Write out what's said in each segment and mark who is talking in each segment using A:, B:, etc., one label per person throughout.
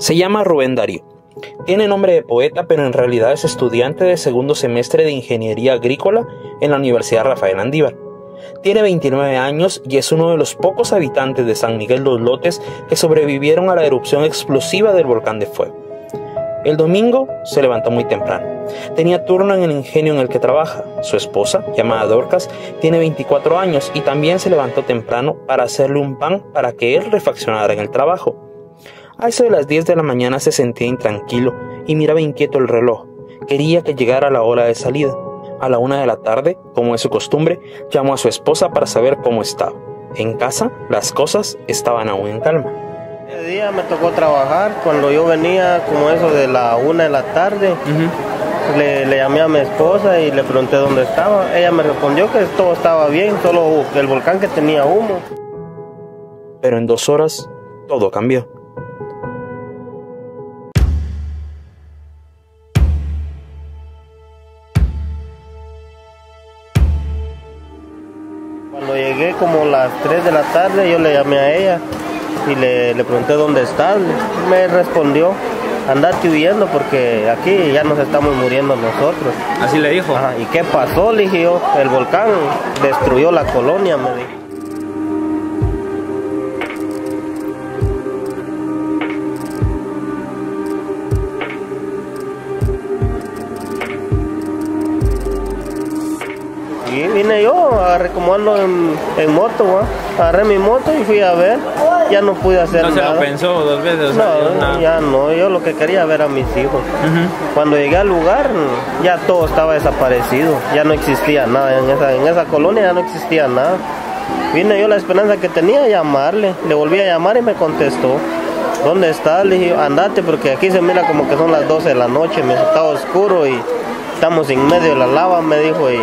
A: Se llama Rubén Darío. Tiene nombre de poeta, pero en realidad es estudiante de segundo semestre de Ingeniería Agrícola en la Universidad Rafael Andívar. Tiene 29 años y es uno de los pocos habitantes de San Miguel Los Lotes que sobrevivieron a la erupción explosiva del volcán de fuego. El domingo se levantó muy temprano. Tenía turno en el ingenio en el que trabaja. Su esposa, llamada Dorcas, tiene 24 años y también se levantó temprano para hacerle un pan para que él refaccionara en el trabajo. A eso de las 10 de la mañana se sentía intranquilo y miraba inquieto el reloj. Quería que llegara la hora de salida. A la una de la tarde, como es su costumbre, llamó a su esposa para saber cómo estaba. En casa, las cosas estaban aún en calma.
B: Ese día me tocó trabajar. Cuando yo venía, como eso de la una de la tarde, le, le, llamé a mi esposa y le pregunté dónde estaba. Ella me respondió que todo estaba bien, solo el volcán que tenía humo.
A: Pero en dos horas, todo cambió.
B: Llegué como las 3 de la tarde, yo le llamé a ella y le, le pregunté dónde está. Me respondió, andate huyendo porque aquí ya nos estamos muriendo nosotros.
A: Así le dijo.
B: Ajá, ¿Y qué pasó? Le dije yo, el volcán destruyó la colonia, me dijo. Vine yo, agarré como ando en, en moto, ¿va? agarré mi moto y fui a ver. Ya no pude hacer
A: ¿No se
B: nada.
A: lo pensó dos veces?
B: No, ya no, yo lo que quería ver a mis hijos. Cuando llegué al lugar, ya todo estaba desaparecido, ya no existía nada, en esa, en esa colonia ya no existía nada. Vine yo la esperanza que tenía llamarle, le volví a llamar y me contestó. ¿Dónde estás? Le dije, andate porque aquí se mira como que son las 12 de la noche, me está oscuro y estamos en medio de la lava, me dijo, y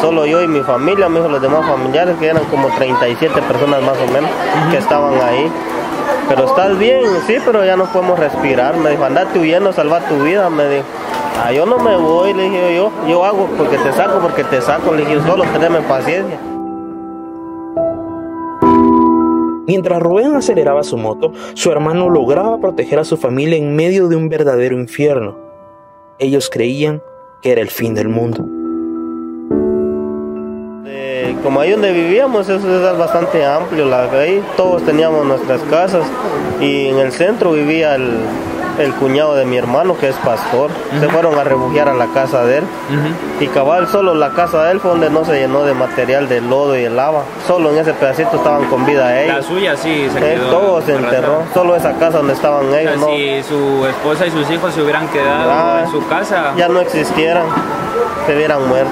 B: solo yo y mi familia, me dijo los demás familiares, que eran como 37 personas más o menos, que estaban ahí. Pero estás bien, sí, pero ya no podemos respirar. Me dijo, andate huyendo, salva tu vida. Me dijo, ah, yo no me voy, le dije yo, yo hago porque te saco, porque te saco. Le dije, solo teneme paciencia.
A: Mientras Rubén aceleraba su moto, su hermano lograba proteger a su familia en medio de un verdadero infierno. Ellos creían que era el fin del mundo.
B: Eh, como ahí donde vivíamos, eso es bastante amplio. La, ahí todos teníamos nuestras casas y en el centro vivía el, el cuñado de mi hermano que es pastor. Se fueron a refugiar a la casa de él. Y cabal, solo la casa de él fue donde no se llenó de material de lodo y de lava. Solo en ese pedacito estaban con vida
C: La
B: ellos.
C: suya sí se
B: Eh,
C: quedó.
B: todo se enterró. Solo esa casa donde estaban
C: O sea,
B: ellos, no,
C: Si su esposa y sus hijos se hubieran quedado
B: Ah,
C: en su casa,
B: ya no existieran, se hubieran muerto.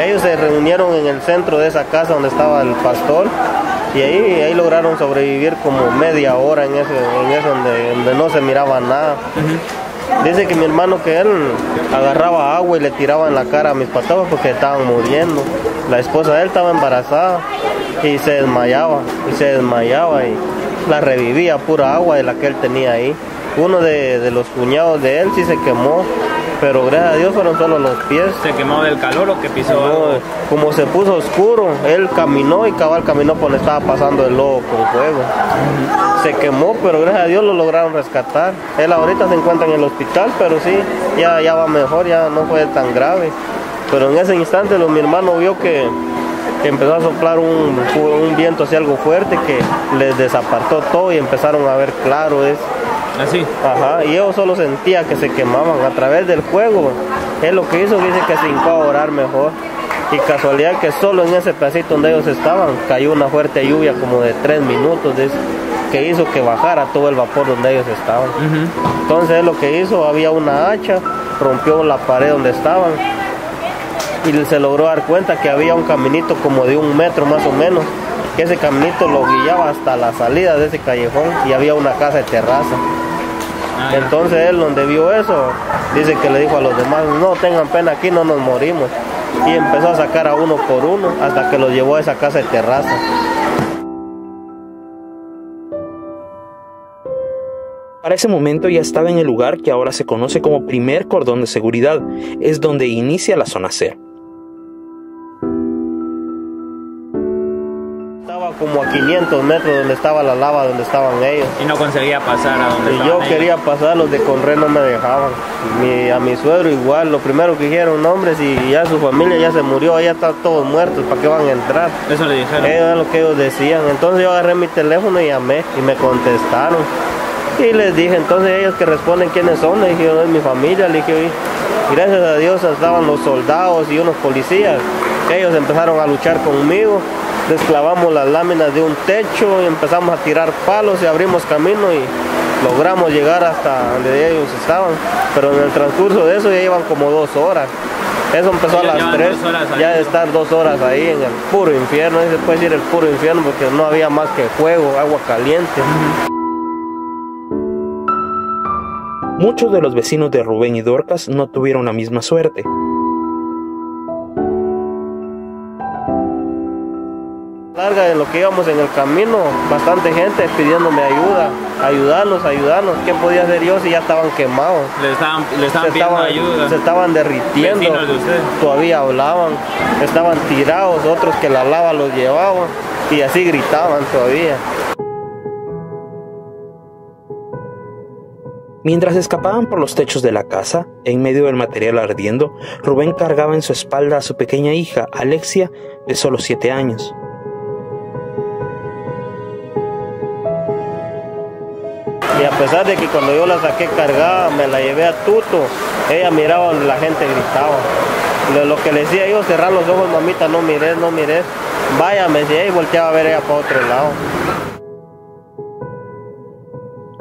B: Ellos se reunieron en el centro de esa casa donde estaba el pastor y ahí, ahí lograron sobrevivir como media hora en ese, en ese donde, donde no se miraba nada. Dice que mi hermano que él agarraba agua y le tiraba en la cara a mis patojos porque estaban muriendo. La esposa de él estaba embarazada y se desmayaba y se desmayaba y la revivía pura agua de la que él tenía ahí. Uno de, de los cuñados de él sí se quemó, pero gracias a Dios fueron solo los pies.
C: se quemó del calor o que pisó
B: No,
C: algo.
B: como se puso oscuro, él caminó y cabal caminó por donde estaba pasando el lobo con fuego. Se quemó, pero gracias a Dios lo lograron rescatar. Él ahorita se encuentra en el hospital, pero sí, ya, ya va mejor, ya no fue tan grave. Pero en ese instante lo- mi hermano vio que, que empezó a soplar un, un viento así algo fuerte que les desapartó todo y empezaron a ver claro. Es,
C: Así.
B: Ajá, y yo solo sentía que se quemaban a través del fuego. Él lo que hizo, dice que se hincó a orar mejor. Y casualidad que solo en ese pedacito donde ellos estaban cayó una fuerte lluvia como de tres minutos, que hizo que bajara todo el vapor donde ellos estaban. Entonces él lo que hizo, había una hacha, rompió la pared donde estaban y se logró dar cuenta que había un caminito como de un metro más o menos, que ese caminito lo guiaba hasta la salida de ese callejón y había una casa de terraza.
C: Ah.
B: Entonces él donde vio eso, dice que le dijo a los demás, no tengan pena, aquí no nos morimos. Y empezó a sacar a uno por uno hasta que los llevó a esa casa de terraza.
A: Para ese momento ya estaba en el lugar que ahora se conoce como primer cordón de seguridad, es donde inicia la zona cero.
B: Como a 500 metros donde estaba la lava, donde estaban ellos.
C: Y no conseguía pasar a donde
B: Y
C: estaban
B: yo
C: ellos.
B: quería pasar, los de Conre no me dejaban. Mi- a mi suegro igual, lo primero que dijeron, no, hombre, si ya su familia ya se murió, ya están todos muertos, ¿para qué van a entrar?
C: Eso le dijeron.
B: Eso es lo que ellos decían. Entonces yo agarré mi teléfono y llamé y me contestaron. Y les dije, entonces ellos que responden quiénes son, le dije, no es mi familia, le dije, y gracias a Dios estaban los soldados y unos policías. Ellos empezaron a luchar conmigo, desclavamos las láminas de un techo y empezamos a tirar palos y abrimos camino y logramos llegar hasta donde ellos estaban. Pero en el transcurso de eso ya iban como dos horas. Eso empezó a las
C: llevan
B: 3,
C: dos horas ahí,
B: ya de estar dos horas ahí en el puro infierno, ahí se puede decir el puro infierno porque no había más que fuego, agua caliente.
A: Muchos de los vecinos de Rubén y Dorcas no tuvieron la misma suerte.
B: Larga de lo que íbamos en el camino, bastante gente pidiéndome ayuda, ayudarnos, ayudarnos. ¿Qué podía hacer yo si ya estaban quemados?
C: Le estaban, le estaban
B: Se
C: pidiendo
B: estaban,
C: ayuda.
B: se estaban derritiendo,
C: Vecinos de usted.
B: todavía hablaban, estaban tirados, otros que la lava los llevaban y así gritaban todavía.
A: Mientras escapaban por los techos de la casa, en medio del material ardiendo, Rubén cargaba en su espalda a su pequeña hija, Alexia, de solo 7 años.
B: Y a pesar de que cuando yo la saqué cargada, me la llevé a Tuto, ella miraba donde la gente gritaba. Lo, que le decía yo, cerrar los ojos, mamita, no mires, no mires. Vaya, me decía y volteaba a ver ella para otro lado.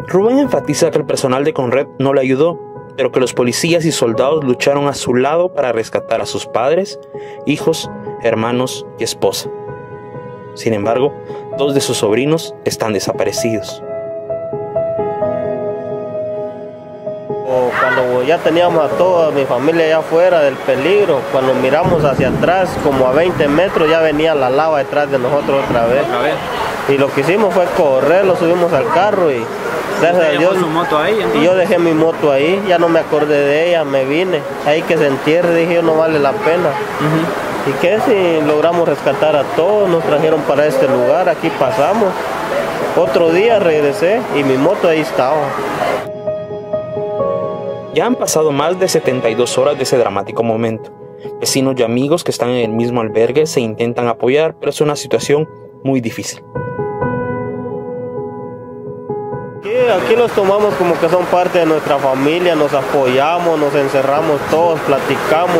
A: Rubén enfatiza que el personal de Conred no le ayudó, pero que los policías y soldados lucharon a su lado para rescatar a sus padres, hijos, hermanos y esposa. Sin embargo, dos de sus sobrinos están desaparecidos.
B: Cuando ya teníamos a toda mi familia allá afuera del peligro, cuando miramos hacia atrás, como a 20 metros, ya venía la lava detrás de nosotros otra vez.
C: Otra vez.
B: Y lo que hicimos fue correr, lo subimos al carro y gracias a Dios
C: dejó su moto ahí,
B: Y yo dejé mi moto ahí, ya no me acordé de ella, me vine. Ahí que se entierre, dije yo, no vale la pena. ¿Y qué si logramos rescatar a todos? Nos trajeron para este lugar, aquí pasamos. Otro día regresé y mi moto ahí estaba.
A: Ya han pasado más de 72 horas de ese dramático momento. Vecinos y amigos que están en el mismo albergue se intentan apoyar, pero es una situación muy difícil.
B: Aquí, los tomamos como que son parte de nuestra familia, nos apoyamos, nos encerramos todos, platicamos,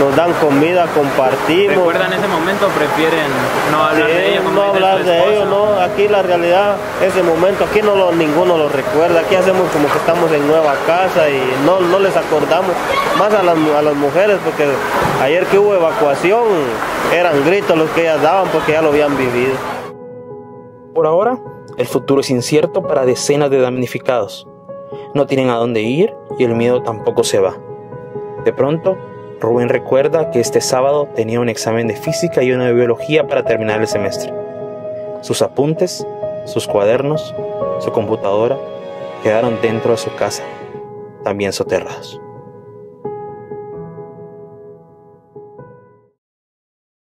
B: nos dan comida, compartimos.
C: ¿Recuerdan ese momento o prefieren no hablar
B: Sí,
C: de ella? como
B: no hablar de ellos, no. Aquí la realidad, ese momento, aquí no lo, ninguno lo recuerda. Aquí hacemos como que estamos en nueva casa y no, no les acordamos. Más a las, a las mujeres, porque ayer que hubo evacuación, eran gritos los que ellas daban porque ya lo habían vivido.
A: Por ahora, el futuro es incierto para decenas de damnificados. No tienen a dónde ir y el miedo tampoco se va. De pronto, Rubén recuerda que este sábado tenía un examen de física y uno de biología para terminar el semestre. Sus apuntes, sus cuadernos, su computadora quedaron dentro de su casa, también soterrados.